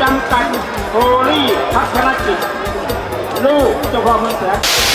จำกัดโฮลี่พัฒนกิจลูกเจ้าพ่อเมืองแสน